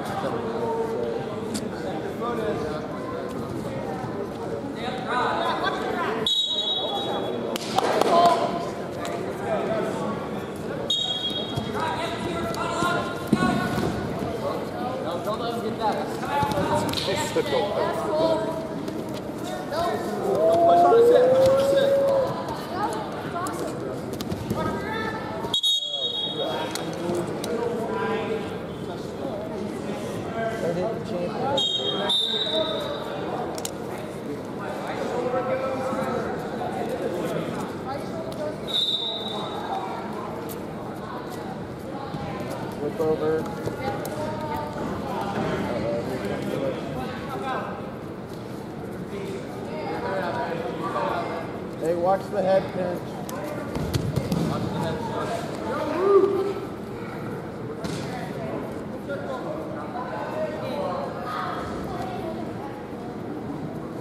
Just the goal. Flip over. Hey, watch the head pinch.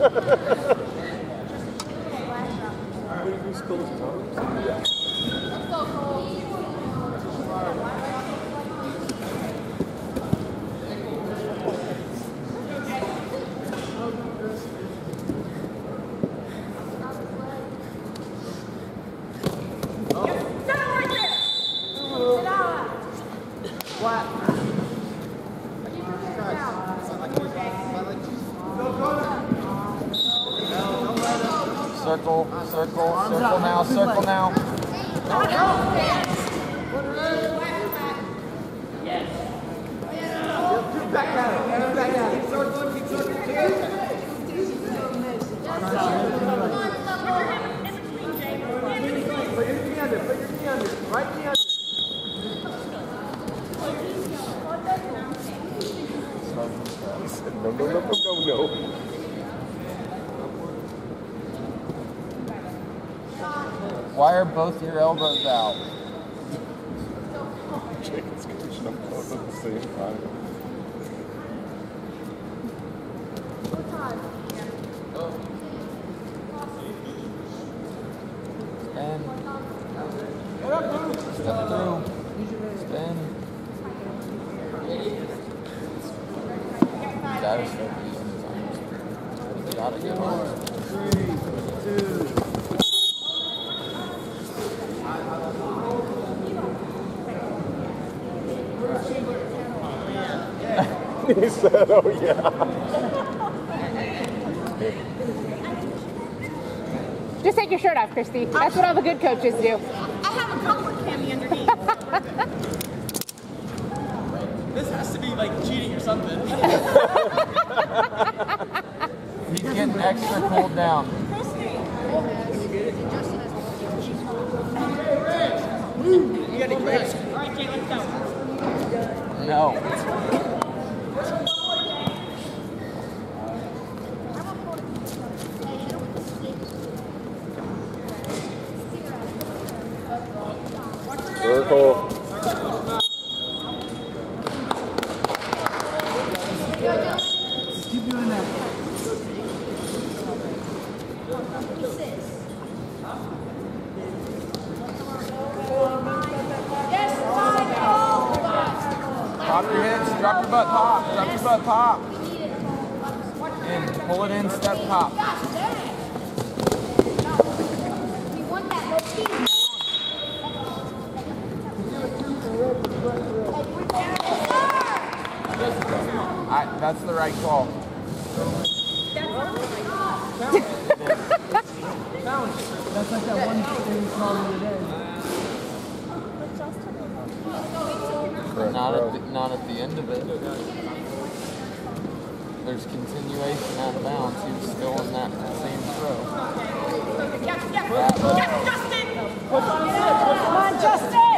What did we spill his tongue? Circle, circle, circle now, circle now. Back it, back it. Keep keep. Put your knee under, put your knee under, right knee. No, no, no, no, no, no. Why are both your elbows out? Jake's coaching them both at the same time. Spin. Step through. Spin. Gotta start these sometimes. Gotta get on. he said, oh yeah. Just take your shirt off, Christy. That's what all the good coaches do. I have a comfort cami underneath. This has to be like cheating or something. He's getting extra cooled down. You got any grapes? Jay, let's go. No. Circle. Drop your hips, drop your butt top, drop your butt top. In, pull it in, step top. I, that's the right call. That's like that one thing we called the other day. Not at, the, not at the end of it. There's continuation out of bounds. He was still in that same throw. Yes, yes, yes, Justin! Come on, Justin!